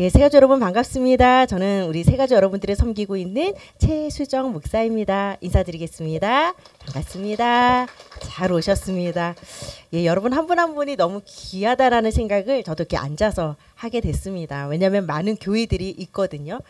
예, 세가족 여러분 반갑습니다. 저는 우리 세가족 여러분들을 섬기고 있는 최수정 목사입니다. 인사드리겠습니다. 반갑습니다. 잘 오셨습니다. 예, 여러분 한 분한 분이 너무 귀하다라는 생각을 저도 이렇게 앉아서 하게 됐습니다. 왜냐하면 많은 교회들이 있거든요.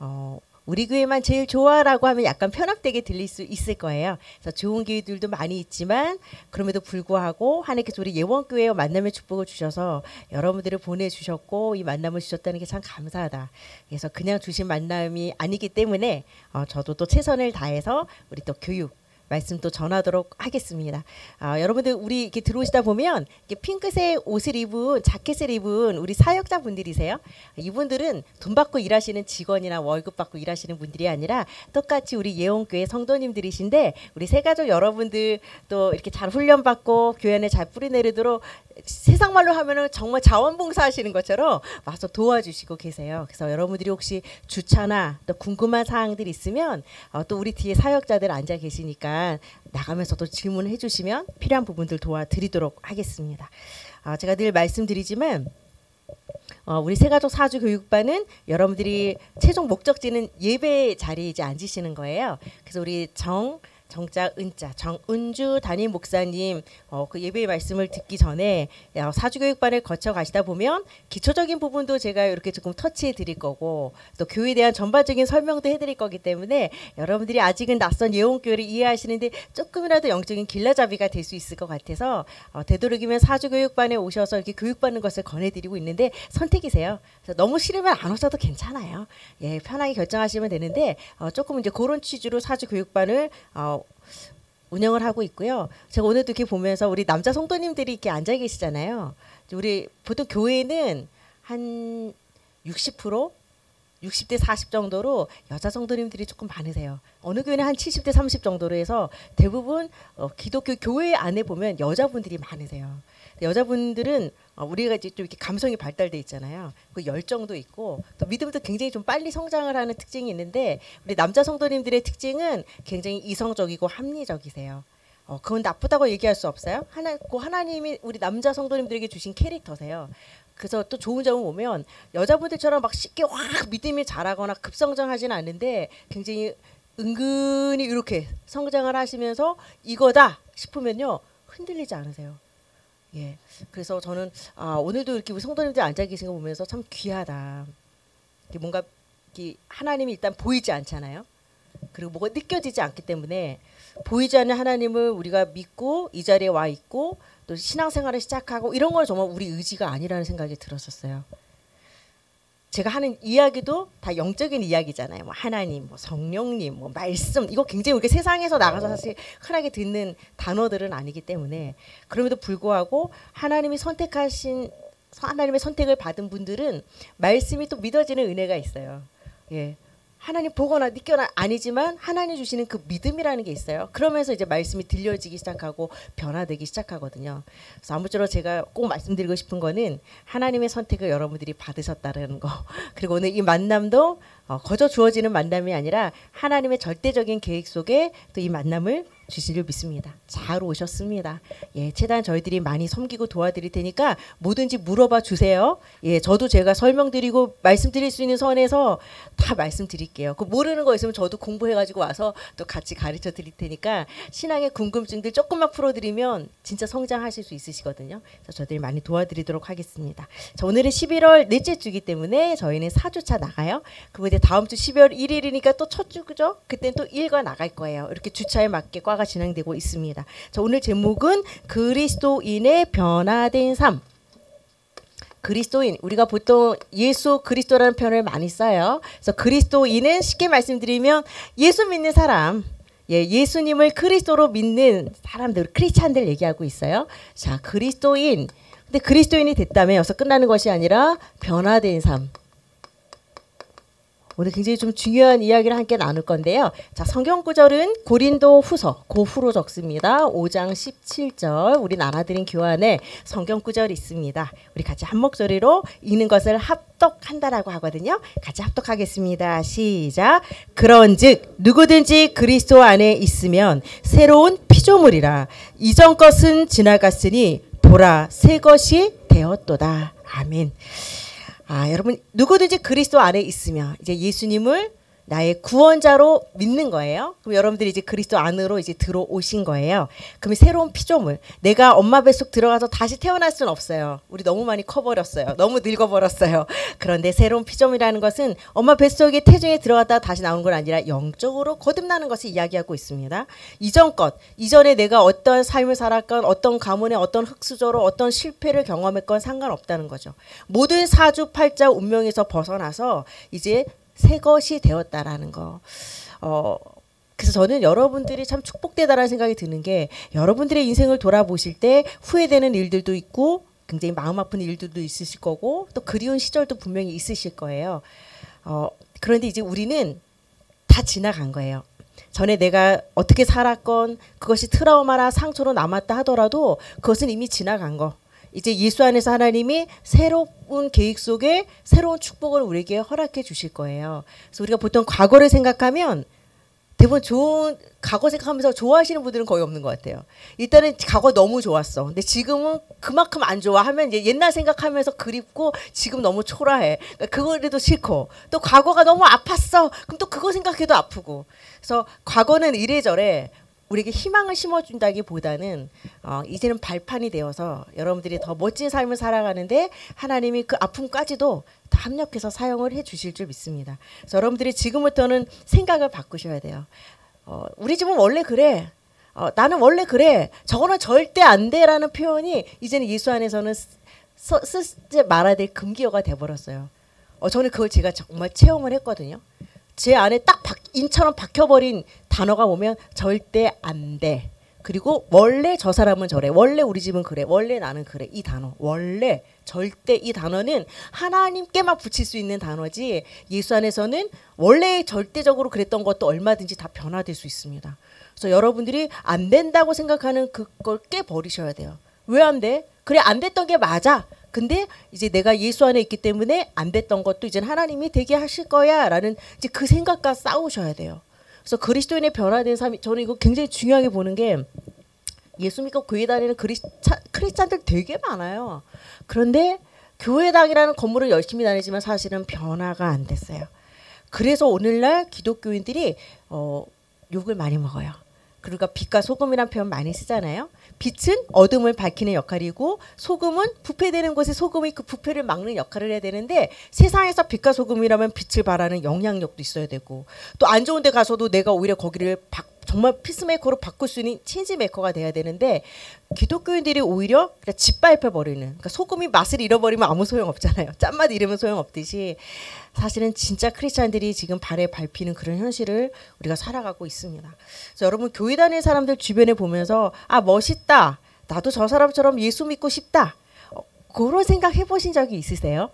어, 우리 교회만 제일 좋아라고 하면 약간 편협되게 들릴 수 있을 거예요. 그래서 좋은 교회들도 많이 있지만 그럼에도 불구하고 하나님께서 우리 예원교회와 만남의 축복을 주셔서 여러분들을 보내주셨고 이 만남을 주셨다는 게 참 감사하다. 그래서 그냥 주신 만남이 아니기 때문에 어, 저도 또 최선을 다해서 우리 또 교육 말씀 또 전하도록 하겠습니다. 아, 여러분들 우리 이렇게 들어오시다 보면 이렇게 핑크색 옷을 입은 자켓을 입은 우리 사역자 분들이세요. 이분들은 돈 받고 일하시는 직원이나 월급 받고 일하시는 분들이 아니라 똑같이 우리 예원교회 성도님들이신데 우리 세가족 여러분들 또 이렇게 잘 훈련 받고 교회 안에 잘 뿌리내리도록 세상 말로 하면은 정말 자원봉사 하시는 것처럼 와서 도와주시고 계세요. 그래서 여러분들이 혹시 주차나 또 궁금한 사항들 있으면 어, 또 우리 뒤에 사역자들 앉아 계시니까 나가면서도 질문해 주시면 필요한 부분들 도와드리도록 하겠습니다. 어, 제가 늘 말씀드리지만 어, 우리 세가족 사주 교육반은 여러분들이 최종 목적지는 예배 자리에 이제 앉으시는 거예요. 그래서 우리 정 정자 은자 정은주 담임 목사님 어, 그 예배의 말씀을 듣기 전에 사주교육반을 거쳐 가시다 보면 기초적인 부분도 제가 이렇게 조금 터치해 드릴 거고 또 교회에 대한 전반적인 설명도 해드릴 거기 때문에 여러분들이 아직은 낯선 예원교회를 이해하시는데 조금이라도 영적인 길라잡이가 될 수 있을 것 같아서 어, 되도록이면 사주교육반에 오셔서 이렇게 교육받는 것을 권해드리고 있는데 선택이세요. 너무 싫으면 안 오셔도 괜찮아요. 예, 편하게 결정하시면 되는데 어, 조금 이제 그런 취지로 사주교육반을 어, 운영을 하고 있고요. 제가 오늘도 이렇게 보면서 우리 남자 성도님들이 이렇게 앉아 계시잖아요. 우리 보통 교회는 한 60%? 60대 40 정도로 여자 성도님들이 조금 많으세요. 어느 교회는 한 70대 30 정도로 해서 대부분 어, 기독교 교회 안에 보면 여자분들이 많으세요. 여자분들은 어, 우리가 이제 좀 이렇게 감성이 발달돼 있잖아요. 그 열정도 있고 또 믿음도 굉장히 좀 빨리 성장을 하는 특징이 있는데 우리 남자 성도님들의 특징은 굉장히 이성적이고 합리적이세요. 어, 그건 나쁘다고 얘기할 수 없어요. 하나, 그 하나님이 우리 남자 성도님들에게 주신 캐릭터세요. 그래서 또 좋은 점은 보면 여자분들처럼 막 쉽게 확 믿음이 자라거나 급성장하지는 않는데 굉장히 은근히 이렇게 성장을 하시면서 이거다 싶으면요 흔들리지 않으세요. 예. 그래서 저는 아, 오늘도 이렇게 성도님들 앉아 계신 거 보면서 참 귀하다. 뭔가 하나님이 일단 보이지 않잖아요. 그리고 뭐가 느껴지지 않기 때문에 보이지 않는 하나님을 우리가 믿고 이 자리에 와 있고 또 신앙생활을 시작하고 이런 건 정말 우리 의지가 아니라는 생각이 들었었어요. 제가 하는 이야기도 다 영적인 이야기잖아요. 뭐 하나님, 뭐 성령님, 뭐 말씀 이거 굉장히 우리가 세상에서 나가서 사실 흔하게 듣는 단어들은 아니기 때문에 그럼에도 불구하고 하나님이 선택하신 하나님의 선택을 받은 분들은 말씀이 또 믿어지는 은혜가 있어요. 예. 하나님 보거나 느껴나 아니지만 하나님 주시는 그 믿음이라는 게 있어요. 그러면서 이제 말씀이 들려지기 시작하고 변화되기 시작하거든요. 그래서 아무쪼록 제가 꼭 말씀드리고 싶은 거는 하나님의 선택을 여러분들이 받으셨다는 거. 그리고 오늘 이 만남도 어, 거저 주어지는 만남이 아니라 하나님의 절대적인 계획 속에 또 이 만남을 줄 믿습니다. 잘 오셨습니다. 예, 최대한 저희들이 많이 섬기고 도와드릴 테니까 뭐든지 물어봐 주세요. 예, 저도 제가 설명드리고 말씀드릴 수 있는 선에서 다 말씀드릴게요. 그 모르는 거 있으면 저도 공부해가지고 와서 또 같이 가르쳐 드릴 테니까 신앙의 궁금증들 조금만 풀어드리면 진짜 성장하실 수 있으시거든요. 그래서 저희들이 많이 도와드리도록 하겠습니다. 자, 오늘은 11월 넷째 주기 때문에 저희는 4주차 나가요. 그리고 이제 다음 주 12월 1일이니까 또 첫 주죠. 그때는 또 일과 나갈 거예요. 이렇게 주차에 맞게 과가 강화가 진행되고 있습니다. 자, 오늘 제목은 그리스도인의 변화된 삶. 그리스도인 우리가 보통 예수 그리스도라는 표현을 많이 써요. 그래서 그리스도인은 쉽게 말씀드리면 예수 믿는 사람, 예, 예수님을 그리스도로 믿는 사람들, 크리스찬들 얘기하고 있어요. 자, 그리스도인. 근데 그리스도인이 됐다면 여기서 끝나는 것이 아니라 변화된 삶. 오늘 굉장히 좀 중요한 이야기를 함께 나눌 건데요. 자, 성경 구절은 고린도 후서 고후로 적습니다. 5장 17절 우리 나눠드린 교환에 성경 구절이 있습니다. 우리 같이 한 목소리로 읽는 것을 합독한다라고 하거든요. 같이 합독하겠습니다. 시작. 그런즉 누구든지 그리스도 안에 있으면 새로운 피조물이라 이전 것은 지나갔으니 보라 새 것이 되었도다. 아멘. 아, 여러분 누구든지 그리스도 안에 있으면 이제 예수님을 나의 구원자로 믿는 거예요. 그럼 여러분들이 이제 그리스도 안으로 이제 들어오신 거예요. 그럼 새로운 피조물. 내가 엄마 뱃속 들어가서 다시 태어날 수는 없어요. 우리 너무 많이 커버렸어요. 너무 늙어버렸어요. 그런데 새로운 피조물이라는 것은 엄마 뱃속에 태중에 들어갔다 다시 나오는 건 아니라 영적으로 거듭나는 것을 이야기하고 있습니다. 이전 것, 이전에 내가 어떤 삶을 살았건 어떤 가문에 어떤 흑수저로 어떤 실패를 경험했건 상관없다는 거죠. 모든 사주팔자 운명에서 벗어나서 이제 새 것이 되었다라는 거. 어, 그래서 저는 여러분들이 참 축복되다라는 생각이 드는 게 여러분들의 인생을 돌아보실 때 후회되는 일들도 있고 굉장히 마음 아픈 일들도 있으실 거고 또 그리운 시절도 분명히 있으실 거예요. 어, 그런데 이제 우리는 다 지나간 거예요. 전에 내가 어떻게 살았건 그것이 트라우마나 상처로 남았다 하더라도 그것은 이미 지나간 거. 이제 예수 안에서 하나님이 새로운 계획 속에 새로운 축복을 우리에게 허락해 주실 거예요. 그래서 우리가 보통 과거를 생각하면 대부분 좋은 과거 생각하면서 좋아하시는 분들은 거의 없는 것 같아요. 일단은 과거 너무 좋았어. 근데 지금은 그만큼 안 좋아 하면 옛날 생각하면서 그립고 지금 너무 초라해. 그러니까 그거라도 싫고 또 과거가 너무 아팠어. 그럼 또 그거 생각해도 아프고. 그래서 과거는 이래저래 우리에게 희망을 심어준다기보다는 어, 이제는 발판이 되어서 여러분들이 더 멋진 삶을 살아가는데 하나님이 그 아픔까지도 다 합력해서 사용을 해주실 줄 믿습니다. 그래서 여러분들이 지금부터는 생각을 바꾸셔야 돼요. 어, 우리 집은 원래 그래. 어, 나는 원래 그래. 저거는 절대 안 돼라는 표현이 이제는 예수 안에서는 쓰지 말아야 될 금기어가 돼버렸어요. 어, 저는 그걸 제가 정말 체험을 했거든요. 제 안에 딱 박, 인처럼 박혀버린 단어가 오면 절대 안 돼. 그리고 원래 저 사람은 저래. 원래 우리 집은 그래. 원래 나는 그래. 이 단어. 원래 절대 이 단어는 하나님께만 붙일 수 있는 단어지 예수 안에서는 원래 절대적으로 그랬던 것도 얼마든지 다 변화될 수 있습니다. 그래서 여러분들이 안 된다고 생각하는 그걸 깨 버리셔야 돼요. 왜 안 돼? 그래 안 됐던 게 맞아. 근데 이제 내가 예수 안에 있기 때문에 안 됐던 것도 이제 하나님이 되게 하실 거야라는 이제 그 생각과 싸우셔야 돼요. 그래서 그리스도인의 변화된 삶이 저는 이거 굉장히 중요하게 보는 게 예수 믿고 교회 다니는 그리스, 크리스찬들 되게 많아요. 그런데 교회당이라는 건물을 열심히 다니지만 사실은 변화가 안 됐어요. 그래서 오늘날 기독교인들이 어, 욕을 많이 먹어요. 그러니까 빛과 소금이란 표현 많이 쓰잖아요. 빛은 어둠을 밝히는 역할이고 소금은 부패되는 곳에 소금이 그 부패를 막는 역할을 해야 되는데 세상에서 빛과 소금이라면 빛을 발하는 영향력도 있어야 되고 또 안 좋은 데 가서도 내가 오히려 거기를 바, 정말 peacemaker로 바꿀 수 있는 체인지 메이커가 돼야 되는데 기독교인들이 오히려 그냥 짓밟혀 버리는 그러니까 소금이 맛을 잃어버리면 아무 소용 없잖아요. 짠맛 잃으면 소용 없듯이 사실은 진짜 크리스찬들이 지금 발에 밟히는 그런 현실을 우리가 살아가고 있습니다. 그래서 여러분 교회 다니는 사람들 주변에 보면서 아 멋있다. 나도 저 사람처럼 예수 믿고 싶다. 어, 그런 생각 해보신 적이 있으세요?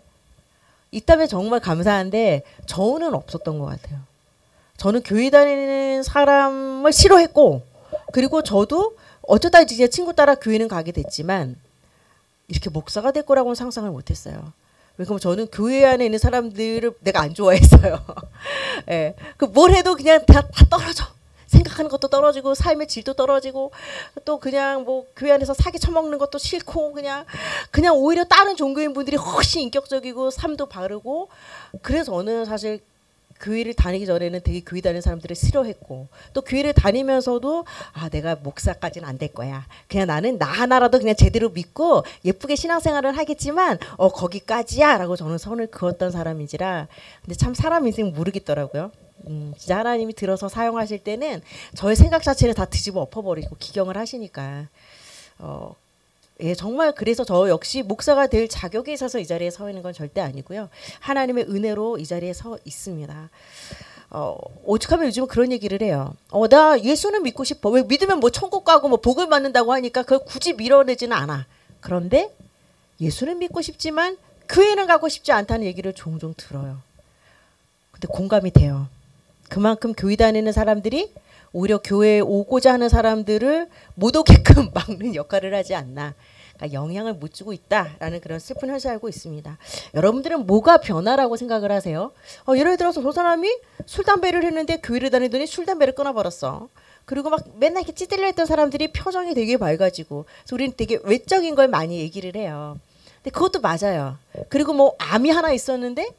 있다면 정말 감사한데 저는 없었던 것 같아요. 저는 교회 다니는 사람을 싫어했고 그리고 저도 어쩌다 이제 친구 따라 교회는 가게 됐지만 이렇게 목사가 될 거라고는 상상을 못했어요. 왜냐면 저는 교회 안에 있는 사람들을 내가 안 좋아했어요. 예. 그뭘 해도 그냥 다, 다 떨어져. 생각하는 것도 떨어지고 삶의 질도 떨어지고 또 그냥 뭐 교회 안에서 사기 처먹는 것도 싫고 그냥 그냥 오히려 다른 종교인 분들이 훨씬 인격적이고 삶도 바르고 그래서 저는 사실 교회를 다니기 전에는 되게 교회 다니는 사람들을 싫어했고 또 교회를 다니면서도 아 내가 목사까지는 안 될 거야. 그냥 나는 나 하나라도 그냥 제대로 믿고 예쁘게 신앙생활을 하겠지만 어 거기까지야라고 저는 선을 그었던 사람이지라 근데 참 사람 인생 모르겠더라고요. 음, 진짜 하나님이 들어서 사용하실 때는 저의 생각 자체를 다 뒤집어 엎어버리고 기경을 하시니까 어 예, 정말 그래서 저 역시 목사가 될 자격이 있어서 이 자리에 서 있는 건 절대 아니고요. 하나님의 은혜로 이 자리에 서 있습니다. 어, 오죽하면 요즘 그런 얘기를 해요. 어, 나 예수는 믿고 싶어. 왜 믿으면 뭐 천국 가고 뭐 복을 받는다고 하니까 그걸 굳이 밀어내지는 않아. 그런데 예수는 믿고 싶지만 교회는 가고 싶지 않다는 얘기를 종종 들어요. 근데 공감이 돼요. 그만큼 교회 다니는 사람들이 오히려 교회에 오고자 하는 사람들을 못 오게끔 막는 역할을 하지 않나. 그러니까 영향을 못 주고 있다라는 그런 슬픈 현실 알고 있습니다. 여러분들은 뭐가 변화라고 생각을 하세요? 어, 예를 들어서 저 사람이 술 담배를 했는데 교회를 다니더니 술 담배를 끊어버렸어. 그리고 막 맨날 이렇게 찌들려 있던 사람들이 표정이 되게 밝아지고 그래서 우리는 되게 외적인 걸 많이 얘기를 해요. 근데 그것도 맞아요. 그리고 뭐 암이 하나 있었는데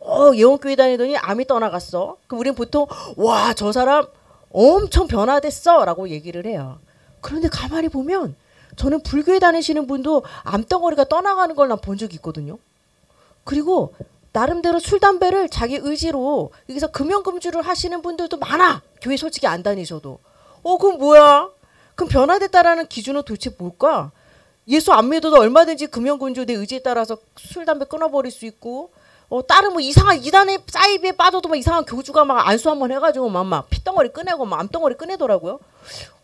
어 예원교회 다니더니 암이 떠나갔어. 그럼 우리는 보통 와 저 사람 엄청 변화됐어 라고 얘기를 해요. 그런데 가만히 보면 저는 불교에 다니시는 분도 암덩어리가 떠나가는 걸 난 본 적이 있거든요. 그리고 나름대로 술 담배를 자기 의지로 여기서 금연금주를 하시는 분들도 많아. 교회 솔직히 안 다니셔도. 어 그럼 뭐야? 그럼 변화됐다라는 기준은 도대체 뭘까? 예수 안 믿어도 얼마든지 금연금주 내 의지에 따라서 술 담배 끊어버릴 수 있고 어 다른 뭐 이상한 이단의 사이비에 빠져도 막 이상한 교주가 막 안수 한번 해가지고 막 막 피덩어리 꺼내고 막 암덩어리 꺼내더라고요.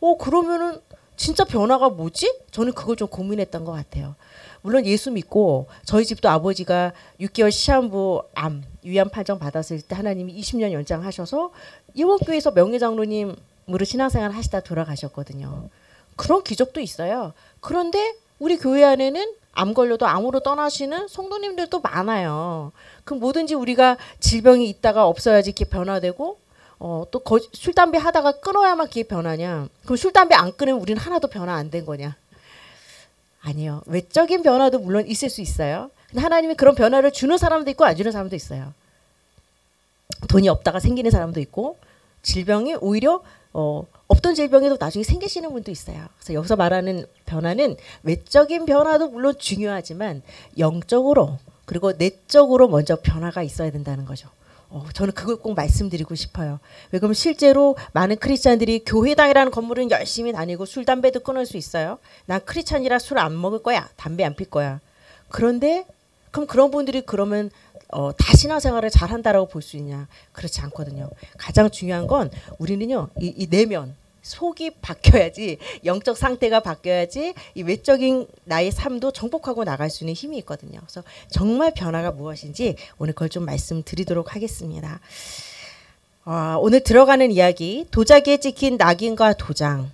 어 그러면은 진짜 변화가 뭐지? 저는 그걸 좀 고민했던 것 같아요. 물론 예수 믿고 저희 집도 아버지가 6개월 시한부 암 위암 판정 받았을 때 하나님이 20년 연장하셔서 이원교회에서 명예장로님으로 신앙생활 하시다 돌아가셨거든요. 그런 기적도 있어요. 그런데 우리 교회 안에는 암 걸려도 암으로 떠나시는 성도님들도 많아요. 그 뭐든지 우리가 질병이 있다가 없어야지 이렇게 변화되고 어, 또술 담배 하다가 끊어야만 그게 변하냐? 그럼 술 담배 안 끊으면 우리는 하나도 변화 안 된 거냐? 아니요. 외적인 변화도 물론 있을 수 있어요. 근데 하나님이 그런 변화를 주는 사람도 있고 안 주는 사람도 있어요. 돈이 없다가 생기는 사람도 있고 질병이 오히려 어, 없던 질병에도 나중에 생기시는 분도 있어요. 그래서 여기서 말하는 변화는 외적인 변화도 물론 중요하지만 영적으로 그리고 내적으로 먼저 변화가 있어야 된다는 거죠. 어, 저는 그걸 꼭 말씀드리고 싶어요. 왜 그러면 실제로 많은 크리스찬들이 교회당이라는 건물은 열심히 다니고 술 담배도 끊을 수 있어요. 난 크리스찬이라 술 안 먹을 거야. 담배 안 필 거야. 그런데 그럼 그런 분들이 그러면 어, 다 신앙생활을 잘 한다라고 볼 수 있냐? 그렇지 않거든요. 가장 중요한 건 우리는요, 이, 이 내면, 속이 바뀌어야지 영적 상태가 바뀌어야지 이 외적인 나의 삶도 정복하고 나갈 수 있는 힘이 있거든요. 그래서 정말 변화가 무엇인지 오늘 그걸 좀 말씀드리도록 하겠습니다. 어, 오늘 들어가는 이야기 도자기에 찍힌 낙인과 도장.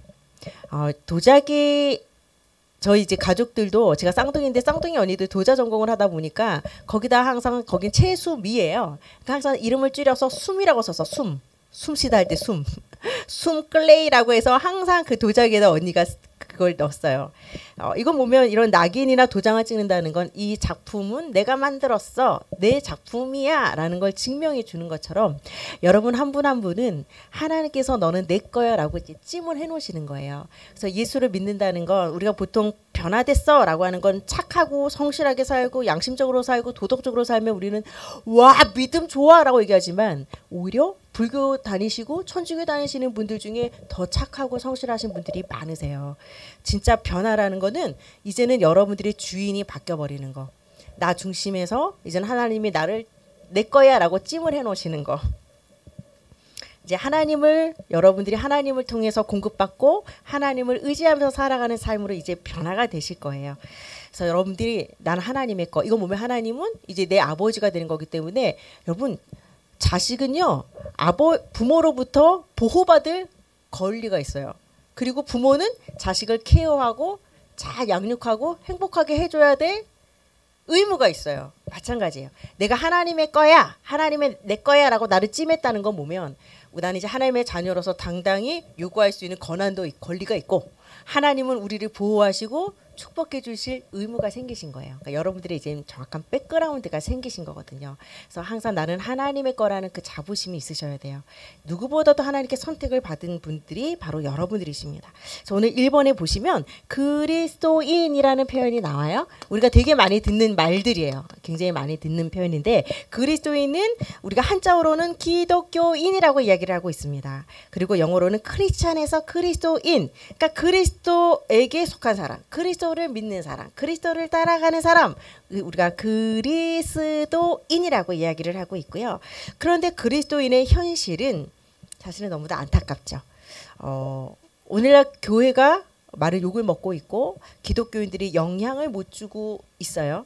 어, 도자기 저희 이제 가족들도 제가 쌍둥이인데 쌍둥이 언니들 도자 전공을 하다 보니까 거기다 항상 거긴 채수미예요. 그러니까 항상 이름을 줄여서 숨이라고 써서 숨. 숨 쉬다 할 때 숨. 숨클레이라고 해서 항상 그 도자기에다 언니가 그걸 넣었어요. 어, 이건 보면 이런 낙인이나 도장을 찍는다는 건 이 작품은 내가 만들었어. 내 작품이야. 라는 걸 증명해 주는 것처럼 여러분 한 분한 한 분은 하나님께서 너는 내 거야 라고 찜을 해 놓으시는 거예요. 그래서 예수를 믿는다는 건 우리가 보통 변화됐어 라고 하는 건 착하고 성실하게 살고 양심적으로 살고 도덕적으로 살면 우리는 와 믿음 좋아 라고 얘기하지만 오히려 불교 다니시고 천주교 다니시는 분들 중에 더 착하고 성실하신 분들이 많으세요. 진짜 변화라는 거는 이제는 여러분들의 주인이 바뀌어 버리는 거. 나 중심에서 이제는 하나님이 나를 내 거야라고 찜을 해 놓으시는 거. 이제 하나님을 여러분들이 하나님을 통해서 공급받고 하나님을 의지하면서 살아가는 삶으로 이제 변화가 되실 거예요. 그래서 여러분들이 난 하나님의 거 이거 보면 하나님은 이제 내 아버지가 되는 거기 때문에 여러분 자식은요 아버 부모로부터 보호받을 권리가 있어요. 그리고 부모는 자식을 케어하고 잘 양육하고 행복하게 해줘야 될 의무가 있어요. 마찬가지예요. 내가 하나님의 거야, 하나님의 내 거야라고 나를 찜했다는 건 보면 나는 이제 하나님의 자녀로서 당당히 요구할 수 있는 권한도 권리가 있고 하나님은 우리를 보호하시고 축복해 주실 의무가 생기신 거예요. 그러니까 여러분들이 이제 정확한 백그라운드가 생기신 거거든요. 그래서 항상 나는 하나님의 거라는 그 자부심이 있으셔야 돼요. 누구보다도 하나님께 선택을 받은 분들이 바로 여러분들이십니다. 그래서 오늘 1번에 보시면 그리스도인이라는 표현이 나와요. 우리가 되게 많이 듣는 말들이에요. 굉장히 많이 듣는 표현인데 그리스도인은 우리가 한자어로는 기독교인이라고 이야기를 하고 있습니다. 그리고 영어로는 크리스찬에서 그리스도인. 그러니까 그리스도에게 속한 사람. 그리스도 그리스도를 믿는 사람, 그리스도를 따라가는 사람, 우리가 그리스도인이라고 이야기를 하고 있고요. 그런데 그리스도인의 현실은 사실은 너무나 안타깝죠. 어, 오늘날 교회가 말을 욕을 먹고 있고 기독교인들이 영향을 못 주고 있어요.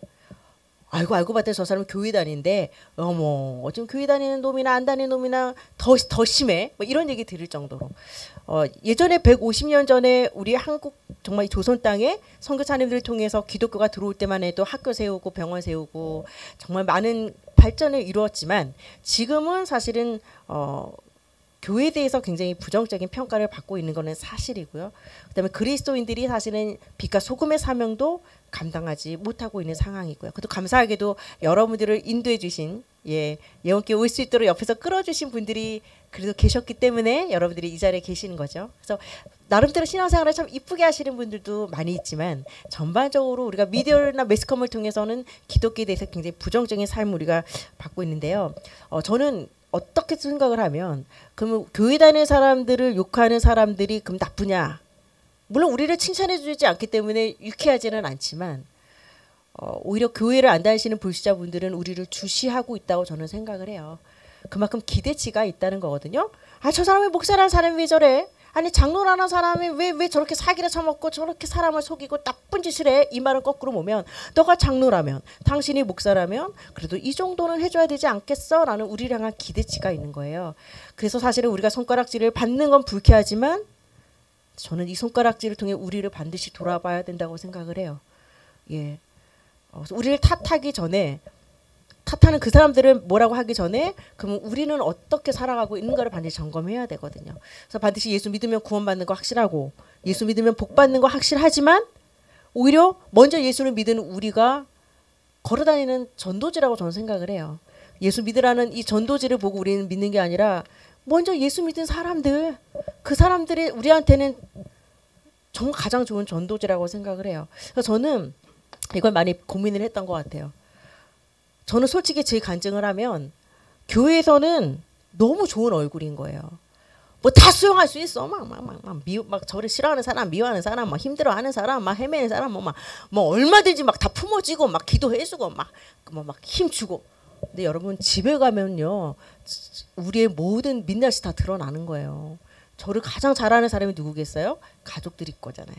알고 알고 봤더니 저 사람은 교회 다니는데 어머 어쩜 교회 다니는 놈이나 안 다니는 놈이나 더 더 심해? 뭐 이런 얘기 들을 정도로. 어, 예전에 150년 전에 우리 한국 정말 조선 땅에 선교사님들을 통해서 기독교가 들어올 때만 해도 학교 세우고 병원 세우고 정말 많은 발전을 이루었지만 지금은 사실은 어, 교회에 대해서 굉장히 부정적인 평가를 받고 있는 것은 사실이고요. 그다음에 그리스도인들이 사실은 빛과 소금의 사명도 감당하지 못하고 있는 상황이고요. 그래도 감사하게도 여러분들을 인도해 주신 예, 예원께 올 수 있도록 옆에서 끌어주신 분들이 그래도 계셨기 때문에 여러분들이 이 자리에 계시는 거죠. 그래서 나름대로 신앙생활을 참 이쁘게 하시는 분들도 많이 있지만 전반적으로 우리가 미디어나 매스컴을 통해서는 기독교에 대해서 굉장히 부정적인 삶을 우리가 받고 있는데요. 어, 저는 어떻게 생각을 하면 그러면 교회 다니는 사람들을 욕하는 사람들이 그럼 나쁘냐? 물론 우리를 칭찬해 주지 않기 때문에 유쾌하지는 않지만 어, 오히려 교회를 안 다니시는 불신자분들은 우리를 주시하고 있다고 저는 생각을 해요. 그만큼 기대치가 있다는 거거든요. 아 저 사람이 목사라는 사람이 왜 저래? 아니 장로라는 사람이 왜 왜 저렇게 사기를 쳐먹고 저렇게 사람을 속이고 나쁜 짓을 해? 이 말은 거꾸로 보면 너가 장로라면 당신이 목사라면 그래도 이 정도는 해줘야 되지 않겠어? 라는 우리를 향한 기대치가 있는 거예요. 그래서 사실은 우리가 손가락질을 받는 건 불쾌하지만 저는 이 손가락질을 통해 우리를 반드시 돌아봐야 된다고 생각을 해요. 예. 어, 우리를 탓하기 전에 탓하는 그 사람들은 뭐라고 하기 전에 그러면 우리는 어떻게 살아가고 있는가를 반드시 점검해야 되거든요. 그래서 반드시 예수 믿으면 구원받는 거 확실하고 예수 믿으면 복 받는 거 확실하지만 오히려 먼저 예수를 믿는 우리가 걸어다니는 전도지라고 저는 생각을 해요. 예수 믿으라는 이 전도지를 보고 우리는 믿는 게 아니라 먼저 예수 믿은 사람들 그 사람들이 우리한테는 정말 가장 좋은 전도지라고 생각을 해요. 그래서 저는 이걸 많이 고민을 했던 것 같아요. 저는 솔직히 제 간증을 하면 교회에서는 너무 좋은 얼굴인 거예요. 뭐 다 수용할 수 있어. 막 막 막막 미워 막 저를 싫어하는 사람, 미워하는 사람, 막 힘들어하는 사람, 막 헤매는 사람, 뭐막뭐 뭐 얼마든지 막 다 품어지고 막 기도해주고 막막 힘주고. 근데 여러분 집에 가면요 우리의 모든 민낯이 다 드러나는 거예요. 저를 가장 잘하는 사람이 누구겠어요? 가족들이 거잖아요.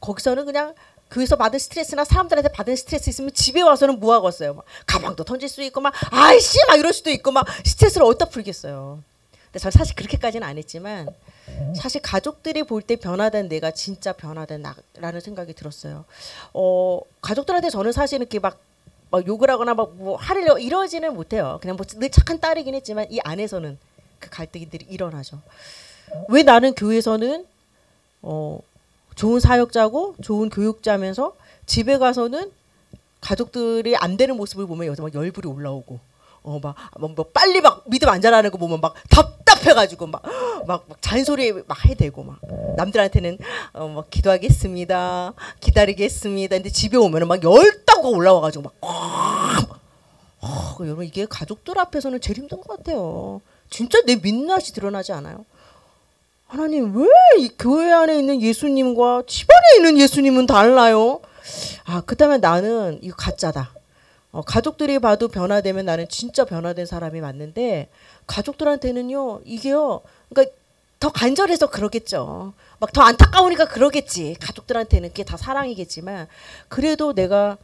거기서는 그냥 교회에서 받은 스트레스나 사람들한테 받은 스트레스 있으면 집에 와서는 뭐 하겠어요? 막 가방도 던질 수 있고 막 아이씨 막 이럴 수도 있고 막 스트레스를 어디다 풀겠어요. 근데 저 사실 그렇게까지는 안 했지만 사실 가족들이 볼 때 변화된 내가 진짜 변화된 나라는 생각이 들었어요. 어 가족들한테 저는 사실 이렇게 막, 막 욕을 하거나 막뭐 하려 이러지는 못해요. 그냥 뭐늘 착한 딸이긴 했지만 이 안에서는 그 갈등들이 일어나죠. 왜 나는 교회에서는 어 좋은 사역자고 좋은 교육자면서 집에 가서는 가족들이 안 되는 모습을 보면 여자 막 열불이 올라오고 어 막 뭐, 뭐 빨리 막 믿음 안 자라는 거 보면 막 답답해가지고 막 막 막 잔소리 막 해대고 막. 남들한테는 어막 뭐 기도하겠습니다 기다리겠습니다. 근데 집에 오면은 막 열다가 올라와가지고 막 어, 여러분 이게 가족들 앞에서는 제일 힘든 것 같아요. 진짜 내 민낯이 드러나지 않아요? 하나님 왜 이 교회 안에 있는 예수님과 집 안에 있는 예수님은 달라요? 아 그다음에 나는 이거 가짜다. 어, 가족들이 봐도 변화되면 나는 진짜 변화된 사람이 맞는데 가족들한테는요 이게요 그러니까 더 간절해서 그러겠죠. 막 더 안타까우니까 그러겠지. 가족들한테는 그게 다 사랑이겠지만 그래도 내가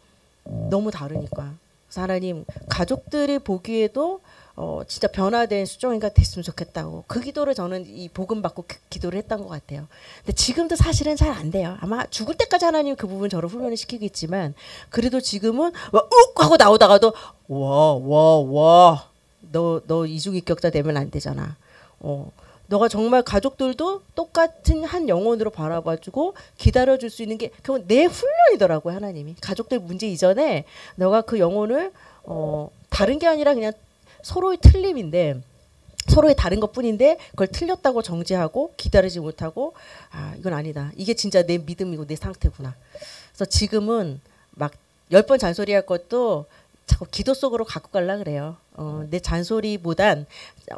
너무 다르니까. 하나님 가족들이 보기에도 어, 진짜 변화된 수종이가 됐으면 좋겠다고 그 기도를 저는 이 복음 받고 그 기도를 했던 것 같아요. 근데 지금도 사실은 잘 안 돼요. 아마 죽을 때까지 하나님 그 부분 저를 훈련을 시키겠지만 그래도 지금은 욱 하고 나오다가도 와 와 와 너 너 이중인격자 되면 안 되잖아. 어. 너가 정말 가족들도 똑같은 한 영혼으로 바라봐주고 기다려줄 수 있는 게 그건 내 훈련이더라고요 하나님이 가족들 문제 이전에 너가 그 영혼을 어 다른 게 아니라 그냥 서로의 틀림인데 서로의 다른 것뿐인데 그걸 틀렸다고 정지하고 기다리지 못하고 아 이건 아니다. 이게 진짜 내 믿음이고 내 상태구나. 그래서 지금은 막 열 번 잔소리할 것도 자꾸 기도 속으로 갖고 갈라 그래요. 어, 내 잔소리보단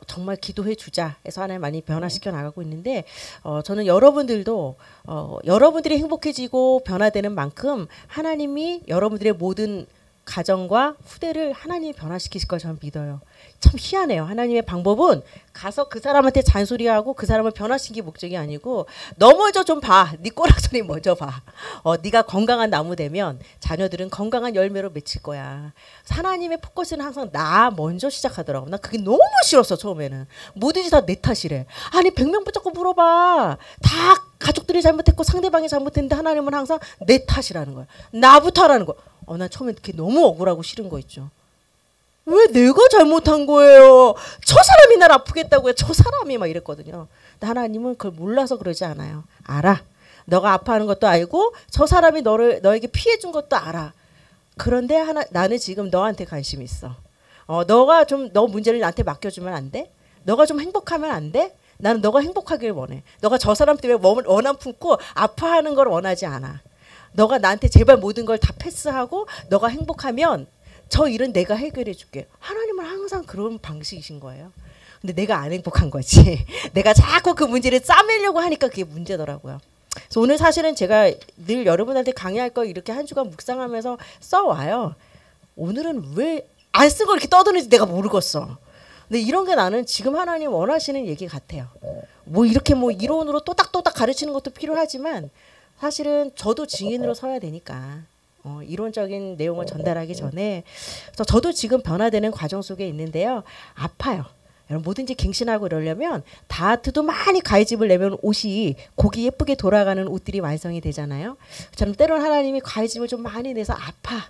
정말 기도해 주자 해서 하나님 많이 변화시켜 나가고 있는데 어, 저는 여러분들도 어, 여러분들이 행복해지고 변화되는 만큼 하나님이 여러분들의 모든 가정과 후대를 하나님이 변화시키실 걸 저는 믿어요. 참 희한해요. 하나님의 방법은 가서 그 사람한테 잔소리하고 그 사람을 변화시키기 목적이 아니고 너 먼저 좀 봐. 네 꼬락소리 먼저 봐. 어, 네가 건강한 나무 되면 자녀들은 건강한 열매로 맺힐 거야. 하나님의 포커스는 항상 나 먼저 시작하더라고. 나 그게 너무 싫었어 처음에는. 뭐든지 다 내 탓이래. 아니 백명 붙잡고 물어봐. 다 가족들이 잘못했고 상대방이 잘못했는데 하나님은 항상 내 탓이라는 거야. 나부터 하라는 거야. 어, 나 처음에 그게 너무 억울하고 싫은 거 있죠. 왜 내가 잘못한 거예요? 저 사람이 날 아프겠다고요. 저 사람이 막 이랬거든요. 근데 하나님은 그걸 몰라서 그러지 않아요. 알아. 너가 아파하는 것도 알고 저 사람이 너를 너에게 피해 준 것도 알아. 그런데 하나 나는 지금 너한테 관심 있어. 어, 너가 좀 너 문제를 나한테 맡겨주면 안 돼? 너가 좀 행복하면 안 돼? 나는 너가 행복하길 원해. 너가 저 사람 때문에 원한 품고 아파하는 걸 원하지 않아. 너가 나한테 제발 모든 걸 다 패스하고 너가 행복하면 저 일은 내가 해결해 줄게. 하나님은 항상 그런 방식이신 거예요. 근데 내가 안 행복한 거지. 내가 자꾸 그 문제를 싸매려고 하니까 그게 문제더라고요. 그래서 오늘 사실은 제가 늘 여러분한테 강의할 거 이렇게 한 주간 묵상하면서 써와요. 오늘은 왜 안 쓴 걸 이렇게 떠드는지 내가 모르겠어. 근데 이런 게 나는 지금 하나님 원하시는 얘기 같아요. 뭐 이렇게 뭐 이론으로 또닥또닥 가르치는 것도 필요하지만 사실은 저도 증인으로 서야 되니까 어, 이론적인 내용을 전달하기 전에 그래서 저도 지금 변화되는 과정 속에 있는데요. 아파요. 여러분 뭐든지 갱신하고 이러려면 다트도 많이 가해집을 내면 옷이 고기 예쁘게 돌아가는 옷들이 완성이 되잖아요. 저는 때론 하나님이 가해집을 좀 많이 내서 아파.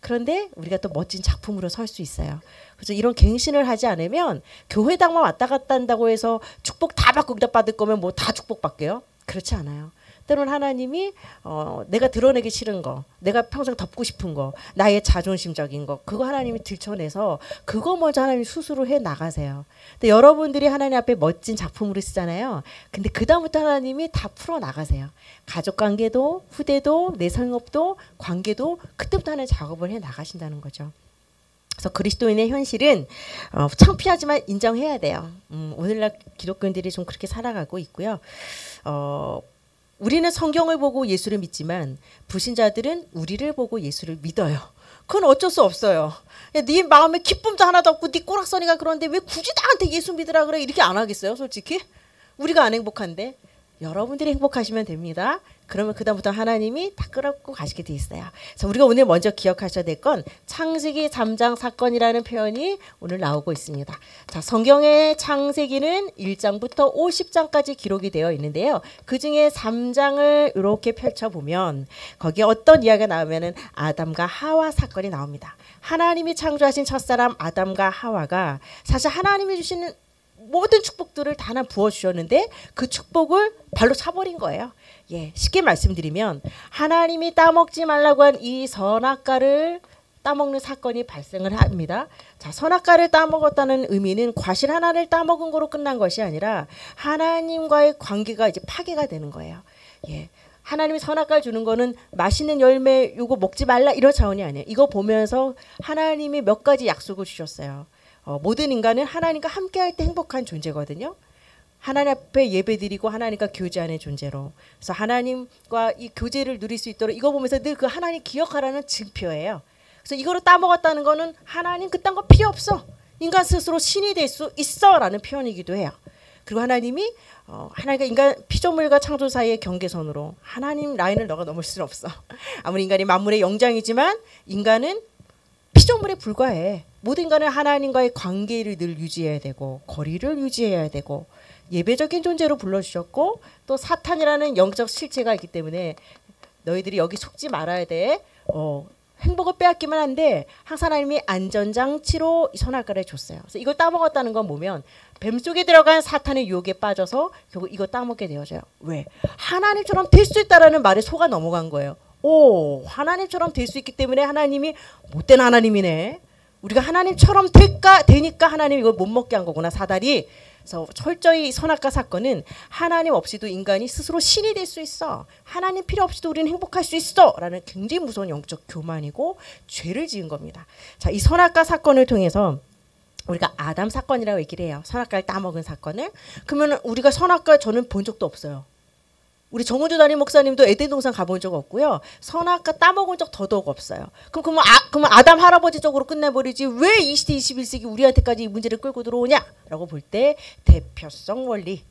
그런데 우리가 또 멋진 작품으로 설 수 있어요. 그래서 이런 갱신을 하지 않으면 교회당만 왔다 갔다 한다고 해서 축복 다 받고 받을 거면 뭐 다 축복 받게요? 그렇지 않아요. 때로는 하나님이 어, 내가 드러내기 싫은 거, 내가 평생 덮고 싶은 거, 나의 자존심적인 거, 그거 하나님이 들춰내서 그거 먼저 하나님 스스로 해 나가세요. 근데 여러분들이 하나님 앞에 멋진 작품으로 쓰잖아요. 근데 그 다음부터 하나님이 다 풀어 나가세요. 가족 관계도, 후대도, 내 성업도, 관계도 그때부터 하는 작업을 해 나가신다는 거죠. 그래서 그리스도인의 현실은 어, 창피하지만 인정해야 돼요. 음, 오늘날 기독교인들이 좀 그렇게 살아가고 있고요. 어, 우리는 성경을 보고 예수를 믿지만 불신자들은 우리를 보고 예수를 믿어요. 그건 어쩔 수 없어요. 네 마음에 기쁨도 하나도 없고 네 꼬락서니가 그런데 왜 굳이 나한테 예수 믿으라 그래 이렇게 안 하겠어요, 솔직히? 우리가 안 행복한데 여러분들이 행복하시면 됩니다. 그러면 그다음부터 하나님이 다 끌어고 가시게 돼 있어요. 그래서 우리가 오늘 먼저 기억하셔야 될 건 창세기 3장 사건이라는 표현이 오늘 나오고 있습니다. 자, 성경의 창세기는 1장부터 50장까지 기록이 되어 있는데요. 그 중에 3장을 이렇게 펼쳐 보면 거기에 어떤 이야기가 나오면은 아담과 하와 사건이 나옵니다. 하나님이 창조하신 첫사람 아담과 하와가 사실 하나님이 주시는 모든 축복들을 다 하나 부어 주셨는데 그 축복을 발로 차버린 거예요. 예, 쉽게 말씀드리면 하나님이 따먹지 말라고 한 이 선악과를 따먹는 사건이 발생을 합니다. 자, 선악과를 따먹었다는 의미는 과실 하나를 따먹은 거로 끝난 것이 아니라 하나님과의 관계가 이제 파괴가 되는 거예요. 예. 하나님이 선악과를 주는 거는 맛있는 열매 요거 먹지 말라 이런 차원이 아니에요. 이거 보면서 하나님이 몇 가지 약속을 주셨어요. 어, 모든 인간은 하나님과 함께할 때 행복한 존재거든요. 하나님 앞에 예배드리고 하나님과 교제하는 존재로. 그래서 하나님과 이 교제를 누릴 수 있도록 이거 보면서 늘 그 하나님 기억하라는 증표예요. 그래서 이거를 따먹었다는 거는 하나님 그딴 거 필요 없어. 인간 스스로 신이 될 수 있어라는 표현이기도 해요. 그리고 하나님이 어, 하나님과 인간 피조물과 창조 사이의 경계선으로 하나님 라인을 너가 넘을 수 없어. 아무리 인간이 만물의 영장이지만 인간은 피조물에 불과해. 모든 인간은 하나님과의 관계를 늘 유지해야 되고 거리를 유지해야 되고 예배적인 존재로 불러주셨고 또 사탄이라는 영적 실체가 있기 때문에 너희들이 여기 속지 말아야 돼. 어, 행복을 빼앗기면 안 돼. 항상 하나님이 안전장치로 선악과를 줬어요. 그래서 이걸 따먹었다는 건 뭐면 뱀 속에 들어간 사탄의 유혹에 빠져서 결국 이거 따먹게 되어져요. 왜? 하나님처럼 될 수 있다라는 말에 속아 넘어간 거예요. 오, 하나님처럼 될 수 있기 때문에 하나님이 못된 하나님이네. 우리가 하나님처럼 될까 되니까 하나님 이걸 못 먹게 한 거구나 사다리. 그래서 철저히 선악과 사건은 하나님 없이도 인간이 스스로 신이 될 수 있어. 하나님 필요 없이도 우리는 행복할 수 있어라는 굉장히 무서운 영적 교만이고 죄를 지은 겁니다. 자, 이 선악과 사건을 통해서 우리가 아담 사건이라고 얘기를 해요. 선악과를 따먹은 사건을. 그러면 우리가 선악과 저는 본 적도 없어요. 우리 정우주 담임 목사님도 에덴 동산 가본 적 없고요. 선악과 따먹은 적 더더욱 없어요. 그럼 그러면, 아, 그러면 아담 할아버지 쪽으로 끝내버리지 왜 20대 21세기 우리한테까지 이 문제를 끌고 들어오냐라고 볼 때 대표성 원리.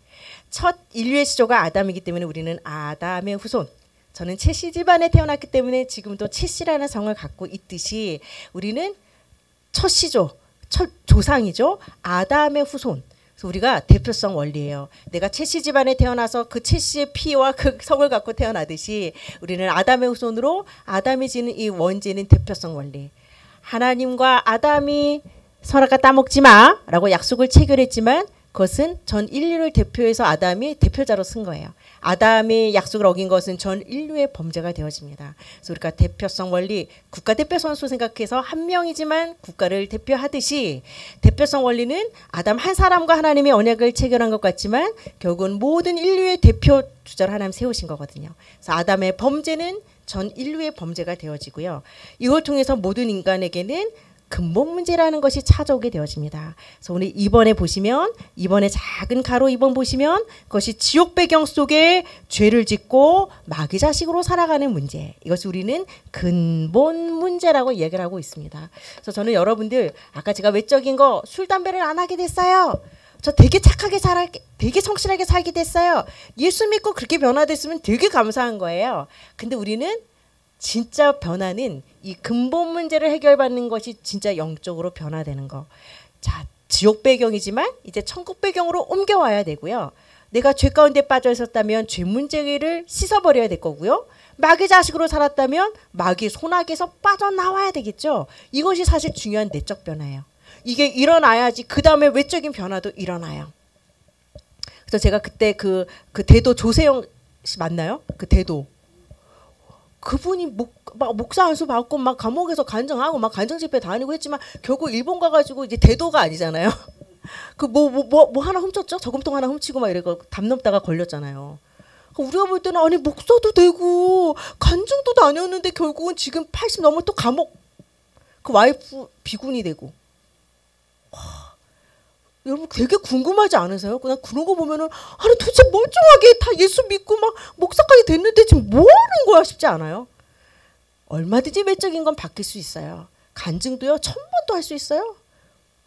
첫 인류의 시조가 아담이기 때문에 우리는 아담의 후손. 저는 채씨 집안에 태어났기 때문에 지금도 채씨라는 성을 갖고 있듯이 우리는 첫 시조, 첫 조상이죠. 아담의 후손. 그래서 우리가 대표성 원리예요. 내가 채씨 집안에 태어나서 그 채씨의 피와 그 성을 갖고 태어나듯이 우리는 아담의 후손으로 아담이 지는 이 원죄는 대표성 원리. 하나님과 아담이 선악과 따먹지 마라고 약속을 체결했지만 그것은 전 인류를 대표해서 아담이 대표자로 쓴 거예요. 아담의 약속을 어긴 것은 전 인류의 범죄가 되어집니다. 그래서 우리가 대표성 원리, 국가 대표 선수 생각해서 한 명이지만 국가를 대표하듯이 대표성 원리는 아담 한 사람과 하나님의 언약을 체결한 것 같지만 결국은 모든 인류의 대표 주자로 하나님 세우신 거거든요. 그래서 아담의 범죄는 전 인류의 범죄가 되어지고요. 이걸 통해서 모든 인간에게는 근본 문제라는 것이 찾아오게 되어집니다. 그래서 오늘 이번에 보시면 이번에 작은 가로 2번 보시면 그것이 지옥 배경 속에 죄를 짓고 마귀 자식으로 살아가는 문제. 이것이 우리는 근본 문제라고 이야기를 하고 있습니다. 그래서 저는 여러분들 아까 제가 외적인 거 술 담배를 안 하게 됐어요. 저 되게 착하게 살아 되게 성실하게 살게 됐어요. 예수 믿고 그렇게 변화됐으면 되게 감사한 거예요. 근데 우리는 진짜 변화는 이 근본 문제를 해결받는 것이 진짜 영적으로 변화되는 거. 자, 지옥 배경이지만 이제 천국 배경으로 옮겨와야 되고요. 내가 죄 가운데 빠져 있었다면 죄 문제를 씻어버려야 될 거고요. 마귀 자식으로 살았다면 마귀 손아귀에서 빠져나와야 되겠죠. 이것이 사실 중요한 내적 변화예요. 이게 일어나야지 그 다음에 외적인 변화도 일어나요. 그래서 제가 그때 그, 그 대도 조세영 씨 맞나요? 그 대도 그분이 목, 막 목사 안수 받고 막 감옥에서 간정하고 막 간정 집회 다니고 했지만 결국 일본 가가지고 이제 대도가 아니잖아요. 그 뭐 뭐 뭐 뭐 하나 훔쳤죠? 저금통 하나 훔치고 막 이래고 담 넘다가 걸렸잖아요. 그 우리가 볼 때는 아니 목사도 되고 간증도 다녔는데 결국은 지금 80 넘어 또 감옥 그 와이프 비군이 되고 여러분 되게 궁금하지 않으세요? 그냥 그런 거 보면은 아니 도대체 멀쩡하게 다 예수 믿고 막 목사까지 됐는데 지금 뭐 하는 거야 싶지 않아요? 얼마든지 외적인 건 바뀔 수 있어요. 간증도요 천 번도 할 수 있어요.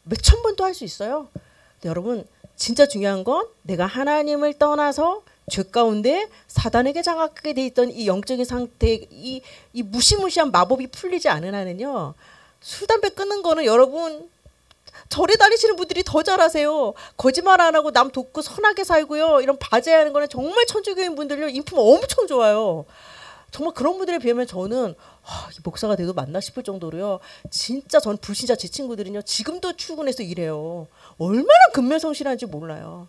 몇 천 번도 할 수 있어요. 여러분 진짜 중요한 건 내가 하나님을 떠나서 죄 가운데 사단에게 장악하게 돼 있던 이 영적인 상태 이, 이 무시무시한 마법이 풀리지 않은 한은요 술 담배 끊는 거는 여러분 절에 다니시는 분들이 더 잘하세요. 거짓말 안 하고 남 돕고 선하게 살고요. 이런 바제하는 거는 정말 천주교인 분들요 인품 엄청 좋아요. 정말 그런 분들에 비하면 저는 아, 목사가 돼도 맞나 싶을 정도로요. 진짜 전 불신자 제 친구들은요. 지금도 출근해서 일해요. 얼마나 근면성실한지 몰라요.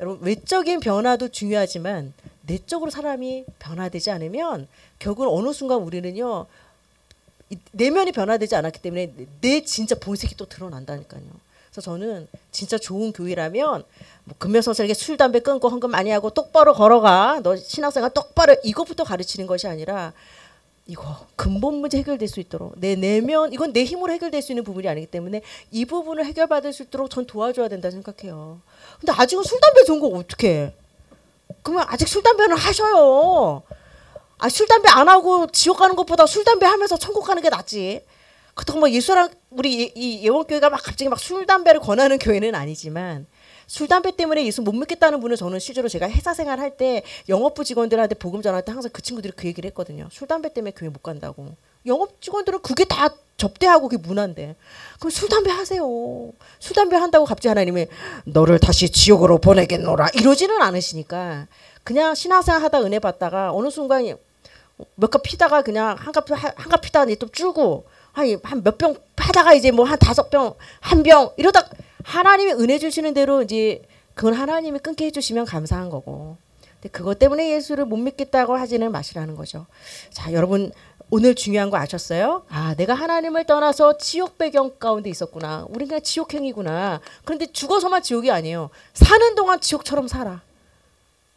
여러분 외적인 변화도 중요하지만 내적으로 사람이 변화되지 않으면 결국 어느 순간 우리는요 내면이 변화되지 않았기 때문에 내 진짜 본색이 또 드러난다니까요. 그래서 저는 진짜 좋은 교회라면 뭐 금면서설에게 술 담배 끊고 헌금 많이 하고 똑바로 걸어가 너 신앙생활 똑바로 이것부터 가르치는 것이 아니라 이거 근본 문제 해결될 수 있도록 내 내면 이건 내 힘으로 해결될 수 있는 부분이 아니기 때문에 이 부분을 해결받을 수 있도록 전 도와줘야 된다 생각해요. 근데 아직은 술 담배 좋은 거 어떻게? 그러면 아직 술 담배는 하셔요. 아, 술 담배 안 하고 지옥 가는 것보다 술 담배 하면서 천국 가는 게 낫지. 그렇다고 뭐 예수랑 우리 이 예원교회가 막 갑자기 막 술 담배를 권하는 교회는 아니지만 술 담배 때문에 예수 못 믿겠다는 분은 저는 실제로 제가 회사 생활 할 때 영업부 직원들한테 복음 전할 때 항상 그 친구들이 그 얘기를 했거든요. 술 담배 때문에 교회 못 간다고. 영업 직원들은 그게 다 접대하고 그게 문화인데. 그럼 술 담배 하세요. 술 담배 한다고 갑자기 하나님이 너를 다시 지옥으로 보내겠노라 이러지는 않으시니까 그냥 신앙생활 하다 은혜 받다가 어느 순간 몇 컵 피다가 그냥 한컵 한컵 피다가 또 줄고 한몇 병 하다가 이제 뭐 한 다섯 병 한 병 이러다 하나님이 은혜 주시는 대로 이제 그건 하나님이 끊게 해주시면 감사한 거고. 근데 그것 때문에 예수를 못 믿겠다고 하지는 마시라는 거죠. 자, 여러분 오늘 중요한 거 아셨어요? 아, 내가 하나님을 떠나서 지옥 배경 가운데 있었구나. 우린 그냥 지옥행이구나. 그런데 죽어서만 지옥이 아니에요. 사는 동안 지옥처럼 살아.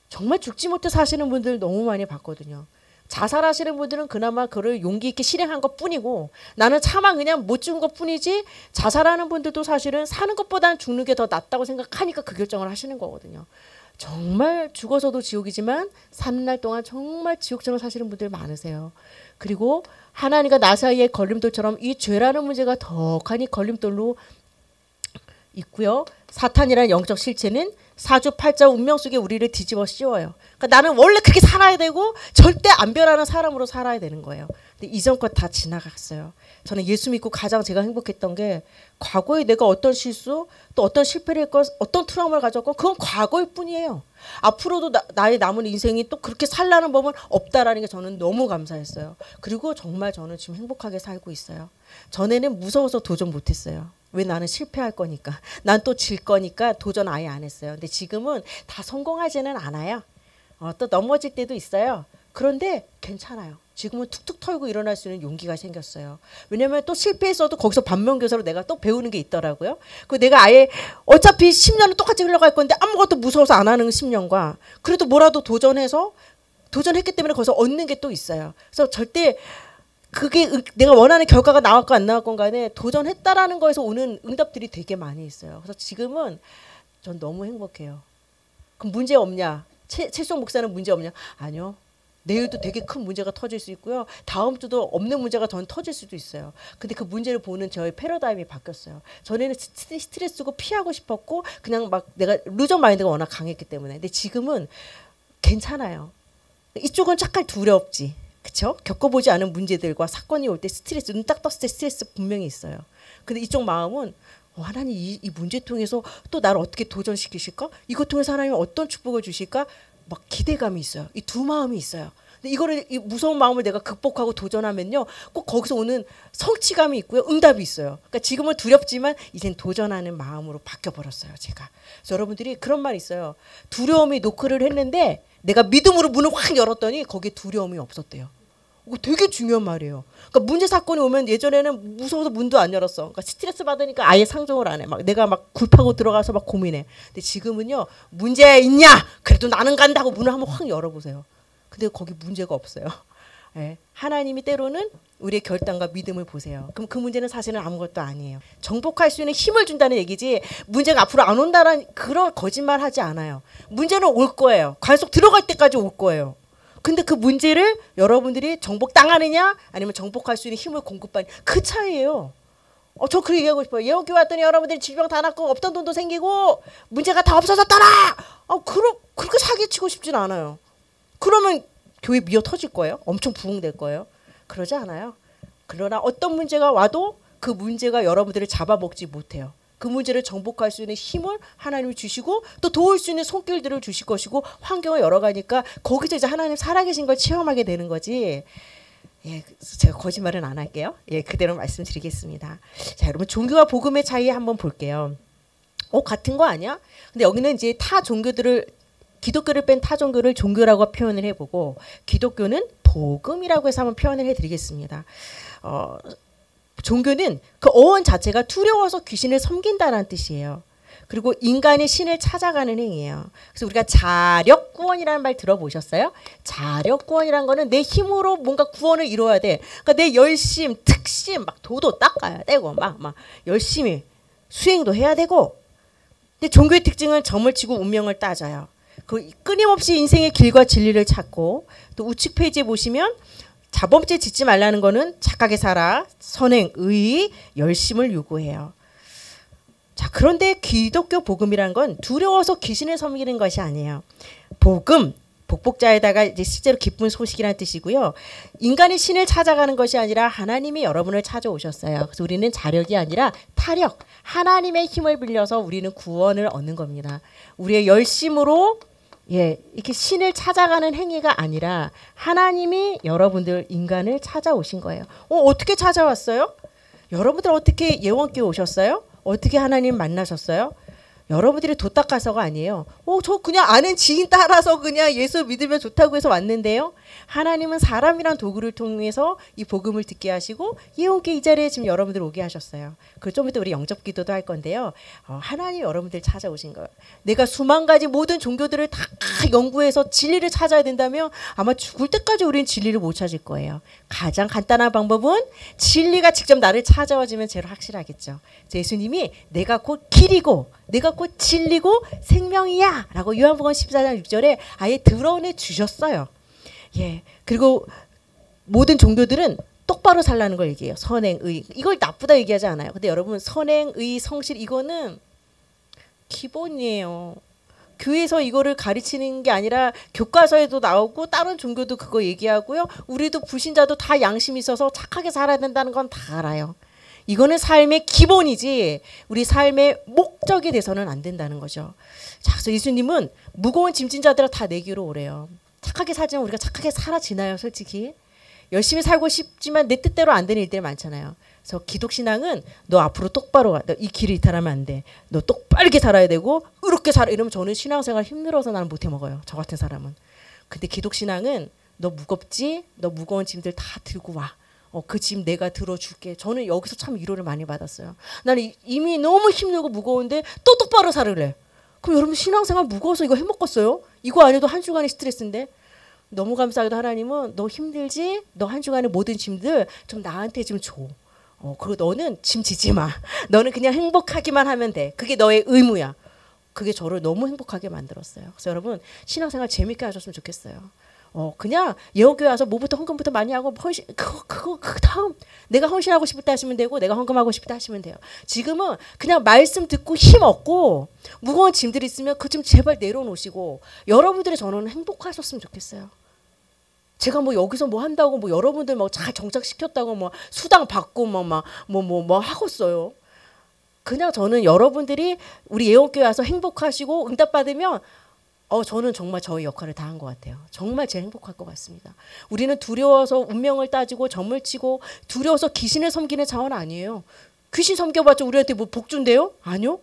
정말 죽지 못해 사시는 분들 너무 많이 봤거든요. 자살하시는 분들은 그나마 그를 용기 있게 실행한 것 뿐이고 나는 차마 그냥 못 죽은 것 뿐이지 자살하는 분들도 사실은 사는 것보다는 죽는 게 더 낫다고 생각하니까 그 결정을 하시는 거거든요. 정말 죽어서도 지옥이지만 사는 날 동안 정말 지옥처럼 사시는 분들 많으세요. 그리고 하나님과 나 사이의 걸림돌처럼 이 죄라는 문제가 덕하니 걸림돌로 있고요. 사탄이라는 영적 실체는 사주팔자 운명 속에 우리를 뒤집어 씌워요. 그러니까 나는 원래 그렇게 살아야 되고 절대 안 변하는 사람으로 살아야 되는 거예요. 근데 이전 것 다 지나갔어요. 저는 예수 믿고 가장 제가 행복했던 게 과거에 내가 어떤 실수 또 어떤 실패를 했건 어떤 트라우마를 가졌건 그건 과거일 뿐이에요. 앞으로도 나, 의 남은 인생이 또 그렇게 살라는 법은 없다라는 게 저는 너무 감사했어요. 그리고 정말 저는 지금 행복하게 살고 있어요. 전에는 무서워서 도전 못했어요. 왜 나는 실패할 거니까. 난 또 질 거니까 도전 아예 안 했어요. 근데 지금은 다 성공하지는 않아요. 어, 또 넘어질 때도 있어요. 그런데 괜찮아요. 지금은 툭툭 털고 일어날 수 있는 용기가 생겼어요. 왜냐면 또 실패했어도 거기서 반면교사로 내가 또 배우는 게 있더라고요. 그 내가 아예 어차피 10년은 똑같이 흘러갈 건데 아무것도 무서워서 안 하는 10년과 그래도 뭐라도 도전해서 도전했기 때문에 거기서 얻는 게 또 있어요. 그래서 절대 그게 내가 원하는 결과가 나왔건 안 나왔건 간에 도전했다라는 거에서 오는 응답들이 되게 많이 있어요. 그래서 지금은 전 너무 행복해요. 그럼 문제 없냐? 최, 최수영 목사는 문제 없냐? 아니요. 내일도 되게 큰 문제가 터질 수 있고요. 다음 주도 없는 문제가 더 터질 수도 있어요. 근데 그 문제를 보는 저의 패러다임이 바뀌었어요. 전에는 스트레스고 피하고 싶었고 그냥 막 내가 loser mind가 워낙 강했기 때문에. 근데 지금은 괜찮아요. 이쪽은 잠깐 두렵지. 그쵸? 겪어보지 않은 문제들과 사건이 올 때 스트레스, 눈 딱 떴을 때 스트레스 분명히 있어요. 근데 이쪽 마음은 어, 하나님 이, 이 문제 통해서 또 나를 어떻게 도전시키실까? 이것 통해서 하나님 어떤 축복을 주실까? 막 기대감이 있어요. 이 두 마음이 있어요. 근데 이거를 이 무서운 마음을 내가 극복하고 도전하면요, 꼭 거기서 오는 성취감이 있고요, 응답이 있어요. 그러니까 지금은 두렵지만 이젠 도전하는 마음으로 바뀌어 버렸어요, 제가. 그래서 여러분들이 그런 말 있어요. 두려움이 노크를 했는데 내가 믿음으로 문을 확 열었더니 거기에 두려움이 없었대요. 이거 되게 중요한 말이에요. 그러니까 문제 사건이 오면 예전에는 무서워서 문도 안 열었어. 그러니까 스트레스 받으니까 아예 상종을 안 해. 막 내가 막 굴파고 들어가서 막 고민해. 근데 지금은요 문제 있냐? 그래도 나는 간다고 문을 한번 확 열어보세요. 근데 거기 문제가 없어요. 네. 하나님이 때로는 우리의 결단과 믿음을 보세요. 그럼 그 문제는 사실은 아무것도 아니에요. 정복할 수 있는 힘을 준다는 얘기지 문제가 앞으로 안 온다는 그런 거짓말 하지 않아요. 문제는 올 거예요. 관속 들어갈 때까지 올 거예요. 근데 그 문제를 여러분들이 정복 당하느냐 아니면 정복할 수 있는 힘을 공급받는 그 차이예요. 어, 저 그 얘기하고 싶어요. 예원교 왔더니 여러분들이 질병 다 낫고 없던 돈도 생기고 문제가 다 없어졌더라. 어, 그러, 그렇게 사기치고 싶진 않아요. 그러면 교회 미어 터질 거예요. 엄청 부흥될 거예요. 그러지 않아요. 그러나 어떤 문제가 와도 그 문제가 여러분들을 잡아먹지 못해요. 그 문제를 정복할 수 있는 힘을 하나님이 주시고 또 도울 수 있는 손길들을 주실 것이고 환경을 열어가니까 거기서 이제 하나님 살아계신 걸 체험하게 되는 거지. 예, 제가 거짓말은 안 할게요. 예, 그대로 말씀드리겠습니다. 자, 여러분 종교와 복음의 차이 한번 볼게요. 어, 같은 거 아니야? 근데 여기는 이제 타 종교들을 기독교를 뺀 타 종교를 종교라고 표현을 해보고 기독교는 복음이라고 해서 한번 표현을 해드리겠습니다. 어, 종교는 그 어원 자체가 두려워서 귀신을 섬긴다는 뜻이에요. 그리고 인간이 신을 찾아가는 행위예요. 그래서 우리가 자력 구원이라는 말 들어보셨어요? 자력 구원이란 거는 내 힘으로 뭔가 구원을 이루어야 돼. 그러니까 내 열심, 특심, 막 도도 닦아야 되고 막 막 열심히 수행도 해야 되고. 근데 종교의 특징은 점을 치고 운명을 따져요. 그 끊임없이 인생의 길과 진리를 찾고 또 우측 페이지에 보시면 자범죄 짓지 말라는 거는 착하게 살아 선행, 의, 열심을 요구해요. 자, 그런데 기독교 복음이란 건 두려워서 귀신을 섬기는 것이 아니에요. 복음, 복복자에다가 이제 실제로 기쁜 소식이라는 뜻이고요. 인간이 신을 찾아가는 것이 아니라 하나님이 여러분을 찾아오셨어요. 그래서 우리는 자력이 아니라 타력, 하나님의 힘을 빌려서 우리는 구원을 얻는 겁니다. 우리의 열심으로 예, 이렇게 신을 찾아가는 행위가 아니라 하나님이 여러분들 인간을 찾아오신 거예요. 어, 어떻게 찾아왔어요? 여러분들 어떻게 예원께 오셨어요? 어떻게 하나님 만나셨어요? 여러분들이 도 닦아서가 아니에요. 어, 저 그냥 아는 지인 따라서 그냥 예수 믿으면 좋다고 해서 왔는데요. 하나님은 사람이란 도구를 통해서 이 복음을 듣게 하시고 예원께 이 자리에 지금 여러분들 오게 하셨어요. 그좀 이따 우리 영접 기도도 할 건데요. 어, 하나님 여러분들 찾아오신 거예요. 내가 수만 가지 모든 종교들을 다 연구해서 진리를 찾아야 된다면 아마 죽을 때까지 우리는 진리를 못 찾을 거예요. 가장 간단한 방법은 진리가 직접 나를 찾아와주면 제일 확실하겠죠. 예수님이 내가 곧 길이고 내가 곧 진리고 생명이야 라고 요한복음 14장 6절에 아예 드러내 주셨어요. 예. 그리고 모든 종교들은 똑바로 살라는 걸 얘기해요. 선행, 의. 이걸 나쁘다 얘기하지 않아요. 근데 여러분 선행, 의, 성실 이거는 기본이에요. 교회에서 이거를 가르치는 게 아니라 교과서에도 나오고 다른 종교도 그거 얘기하고요. 우리도 불신자도 다 양심이 있어서 착하게 살아야 된다는 건 다 알아요. 이거는 삶의 기본이지 우리 삶의 목적이 돼서는 안 된다는 거죠. 자, 그래서 예수님은 무거운 짐진 자들을 다 내기로 오래요. 착하게 살지만 우리가 착하게 살아 지나요, 솔직히? 열심히 살고 싶지만 내 뜻대로 안 되는 일들이 많잖아요. 그래서 기독 신앙은 너 앞으로 똑바로 가. 이 길을 이탈하면 안 돼. 너 똑바르게 살아야 되고 이렇게 살아 이러면 저는 신앙생활 힘들어서 나는 못해 먹어요. 저 같은 사람은. 근데 기독 신앙은 너 무겁지? 너 무거운 짐들 다 들고 와. 어, 그 짐 내가 들어줄게. 저는 여기서 참 위로를 많이 받았어요. 나는 이미 너무 힘들고 무거운데 또 똑바로 살을래. 그럼 여러분 신앙생활 무거워서 이거 해먹겠어요? 이거 아니도 한 주간의 스트레스인데 너무 감사하게도 하나님은 너 힘들지? 너 한 주간의 모든 짐들 좀 나한테 좀 줘. 어, 그리고 너는 짐 지지 마. 너는 그냥 행복하기만 하면 돼. 그게 너의 의무야. 그게 저를 너무 행복하게 만들었어요. 그래서 여러분 신앙생활 재밌게 하셨으면 좋겠어요. 어 그냥 예원교회 와서 뭐부터 헌금부터 많이 하고 헌신 그거 그거 그 다음 내가 헌신하고 싶을 때 하시면 되고 내가 헌금하고 싶을 때 하시면 돼요. 지금은 그냥 말씀 듣고 힘 얻고 무거운 짐들 있으면 그짐 제발 내려놓으시고 여러분들이 저는 행복하셨으면 좋겠어요. 제가 뭐 여기서 뭐 한다고 뭐 여러분들 뭐잘 정착시켰다고 뭐 수당 받고 뭐막뭐 뭐 뭐 하겠어요. 그냥 저는 여러분들이 우리 예원교회 와서 행복하시고 응답 받으면 어 저는 정말 저의 역할을 다 한 것 같아요. 정말 제일 행복할 것 같습니다. 우리는 두려워서 운명을 따지고 점을 치고 두려워서 귀신을 섬기는 자원 아니에요. 귀신 섬겨봤자 우리한테 뭐 복준대요? 아니요.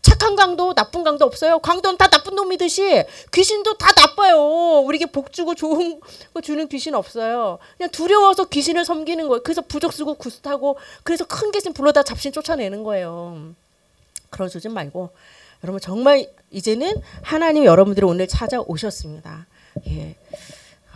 착한 강도 나쁜 강도 없어요. 강도는 다 나쁜 놈이듯이 귀신도 다 나빠요. 우리에게 복 주고 좋은 거 주는 귀신 없어요. 그냥 두려워서 귀신을 섬기는 거예요. 그래서 부적 쓰고 구스 타고 그래서 큰 귀신 불러다 잡신 쫓아내는 거예요. 그러지 말고 여러분 정말 이제는 하나님 여러분들이 오늘 찾아오셨습니다. 예.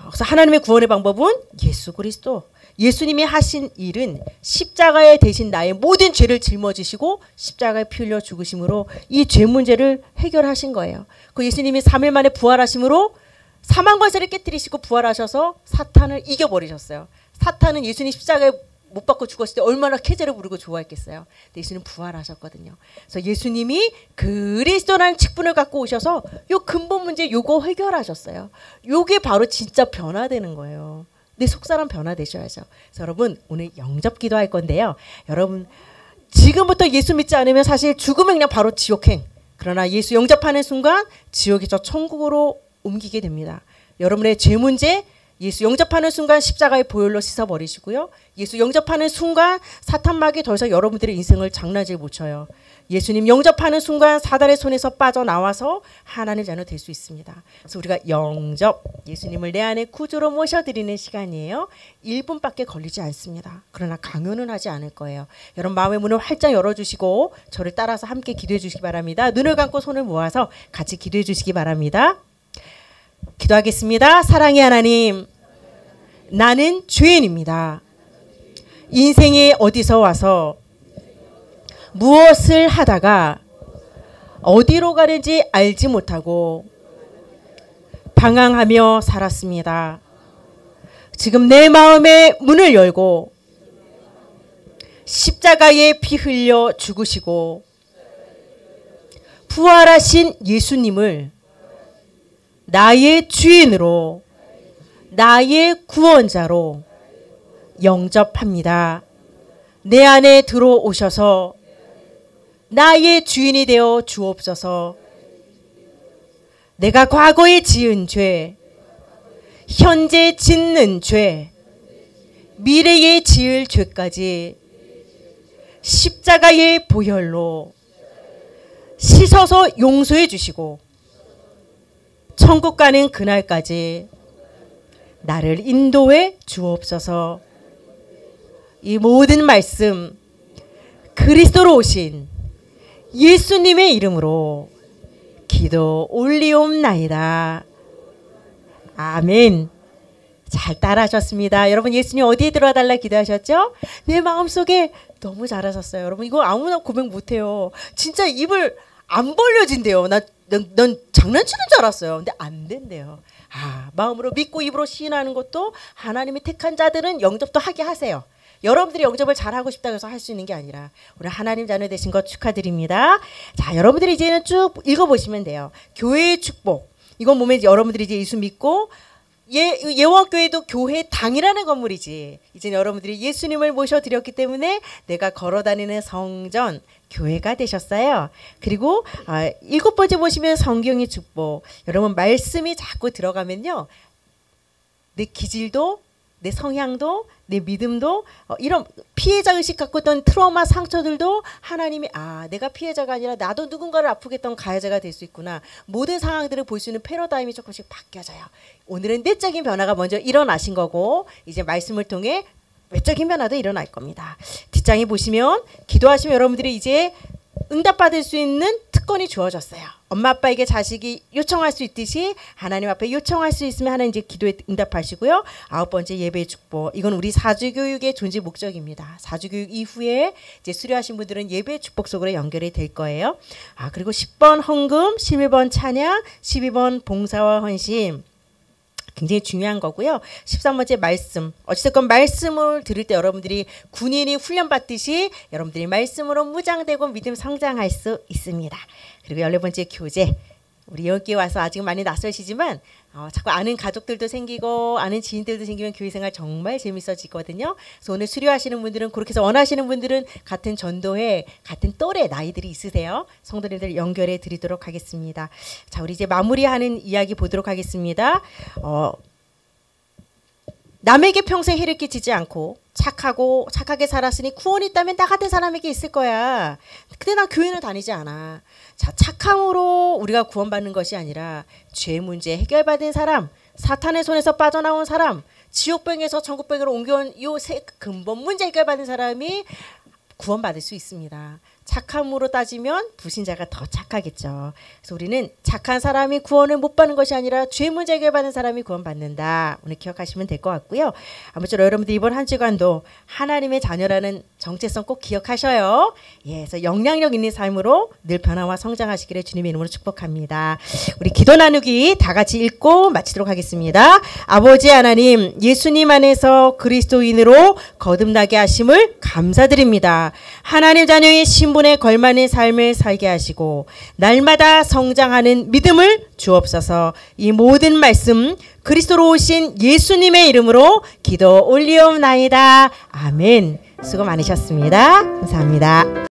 그래서 하나님의 구원의 방법은 예수 그리스도. 예수님이 하신 일은 십자가에 대신 나의 모든 죄를 짊어지시고 십자가에 피 흘려 죽으심으로 이 죄 문제를 해결하신 거예요. 그 예수님이 3일 만에 부활하심으로 사망 권세를 깨뜨리시고 부활하셔서 사탄을 이겨버리셨어요. 사탄은 예수님 십자가에 못 받고 죽었을 때 얼마나 캐제를 부르고 좋아했겠어요. 예수님 부활하셨거든요. 그래서 예수님이 그리스도라는 직분을 갖고 오셔서 요 근본 문제 요거 해결하셨어요. 요게 바로 진짜 변화되는 거예요. 내 속사람 변화되셔야죠. 그래서 여러분 오늘 영접 기도할 건데요. 여러분 지금부터 예수 믿지 않으면 사실 죽으면 그냥 바로 지옥행. 그러나 예수 영접하는 순간 지옥에서 천국으로 옮기게 됩니다. 여러분의 죄 문제 예수 영접하는 순간 십자가의 보혈로 씻어버리시고요. 예수 영접하는 순간 사탄막이 더 이상 여러분들의 인생을 장난질 못 쳐요. 예수님 영접하는 순간 사단의 손에서 빠져나와서 하나님 자녀 될 수 있습니다. 그래서 우리가 영접 예수님을 내 안에 구주로 모셔드리는 시간이에요. 1분밖에 걸리지 않습니다. 그러나 강요는 하지 않을 거예요. 여러분 마음의 문을 활짝 열어주시고 저를 따라서 함께 기도해 주시기 바랍니다. 눈을 감고 손을 모아서 같이 기도해 주시기 바랍니다. 기도하겠습니다. 사랑의 하나님, 나는 죄인입니다. 인생에 어디서 와서 무엇을 하다가 어디로 가는지 알지 못하고 방황하며 살았습니다. 지금 내 마음의 문을 열고 십자가에 피 흘려 죽으시고 부활하신 예수님을 나의 주인으로 나의 구원자로 영접합니다. 내 안에 들어오셔서 나의 주인이 되어 주옵소서. 내가 과거에 지은 죄, 현재 짓는 죄, 미래에 지을 죄까지 십자가의 보혈로 씻어서 용서해 주시고 천국 가는 그날까지 나를 인도해 주옵소서. 이 모든 말씀 그리스도로 오신 예수님의 이름으로 기도 올리옵나이다. 아멘. 잘 따라하셨습니다. 여러분 예수님 어디에 들어와 달라 기도하셨죠? 내 마음속에 너무 잘하셨어요. 여러분 이거 아무나 고백 못해요. 진짜 입을 안 벌려진대요. 나 넌, 넌 장난치는 줄 알았어요. 근데 안 된대요. 아, 마음으로 믿고 입으로 시인하는 것도 하나님이 택한 자들은 영접도 하게 하세요. 여러분들이 영접을 잘하고 싶다고 해서 할 수 있는 게 아니라 우리 하나님 자녀 되신 것 축하드립니다. 자, 여러분들이 이제는 쭉 읽어보시면 돼요. 교회의 축복. 이건 보면 여러분들이 이제 예수 믿고 예, 예원교회도 교회 당이라는 건물이지. 이제 여러분들이 예수님을 모셔드렸기 때문에 내가 걸어다니는 성전, 교회가 되셨어요. 그리고 아, 일곱 번째 보시면 성경의 축복. 여러분 말씀이 자꾸 들어가면요. 내 기질도 내 성향도 내 믿음도 어, 이런 피해자 의식 갖고 있던 트라우마 상처들도 하나님이 아 내가 피해자가 아니라 나도 누군가를 아프게 했던 가해자가 될 수 있구나. 모든 상황들을 볼 수 있는 패러다임이 조금씩 바뀌어져요. 오늘은 내적인 변화가 먼저 일어나신 거고 이제 말씀을 통해 외적인 변화도 일어날 겁니다. 뒷장에 보시면 기도하시면 여러분들이 이제 응답받을 수 있는 특권이 주어졌어요. 엄마 아빠에게 자식이 요청할 수 있듯이 하나님 앞에 요청할 수 있으면 하나님 이제 기도에 응답하시고요. 아홉 번째 예배의 축복. 이건 우리 사주 교육의 존재 목적입니다. 사주 교육 이후에 이제 수료하신 분들은 예배의 축복 속으로 연결이 될 거예요. 아, 그리고 10번 헌금, 11번 찬양, 12번 봉사와 헌신. 굉장히 중요한 거고요. 13번째 말씀. 어찌됐건 말씀을 들을 때 여러분들이 군인이 훈련받듯이 여러분들이 말씀으로 무장되고 믿음 성장할 수 있습니다. 그리고 14번째 교제. 우리 여기 와서 아직 많이 낯설시지만 어, 자꾸 아는 가족들도 생기고 아는 지인들도 생기면 교회 생활 정말 재밌어지거든요. 그래서 오늘 수료하시는 분들은 그렇게 해서 원하시는 분들은 같은 전도회 같은 또래 나이들이 있으세요. 성도님들 연결해 드리도록 하겠습니다. 자, 우리 이제 마무리하는 이야기 보도록 하겠습니다. 어, 남에게 평생 해를 끼치지 않고 착하고 착하게 살았으니 구원이 있다면 나 같은 사람에게 있을 거야. 근데 난 교회는 다니지 않아. 자, 착함으로 우리가 구원받는 것이 아니라 죄 문제 해결받은 사람, 사탄의 손에서 빠져나온 사람, 지옥병에서 천국병으로 옮겨온 이 근본 문제 해결받은 사람이 구원받을 수 있습니다. 착함으로 따지면 부신자가 더 착하겠죠. 그래서 우리는 착한 사람이 구원을 못 받는 것이 아니라 죄 문제 해결받는 사람이 구원받는다. 오늘 기억하시면 될 것 같고요. 아무쪼록 여러분들 이번 한 주간도 하나님의 자녀라는 정체성 꼭 기억하셔요. 예, 그래서 영향력 있는 삶으로 늘 변화와 성장하시기를 주님의 이름으로 축복합니다. 우리 기도 나누기 다 같이 읽고 마치도록 하겠습니다. 아버지 하나님, 예수님 안에서 그리스도인으로 거듭나게 하심을 감사드립니다. 하나님 자녀의 신분에 걸맞는 삶을 살게 하시고 날마다 성장하는 믿음을 주옵소서. 이 모든 말씀 그리스도로 오신 예수님의 이름으로 기도 올리옵나이다. 아멘. 수고 많으셨습니다. 감사합니다.